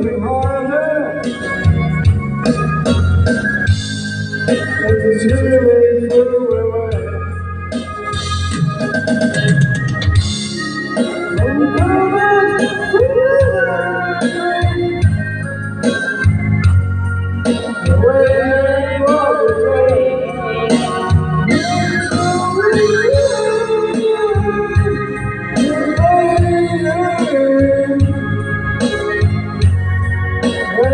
living harder.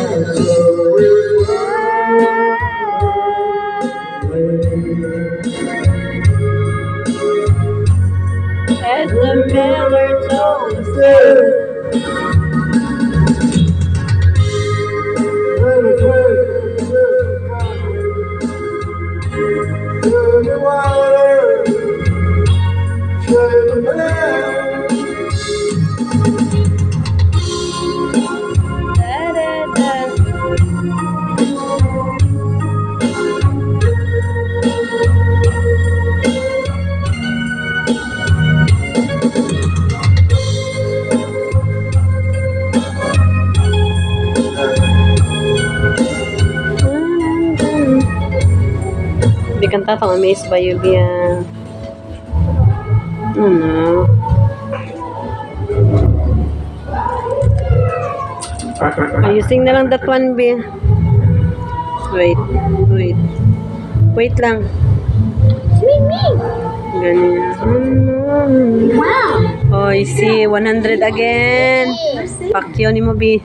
As the miller told the kanta tong amaze ba yung biya? Ano? Ayusin na lang that one, B. Wait, wait. Wait lang. Ganyan. Wow. Oh, I see. 100 again. Pakyo ni mo, B.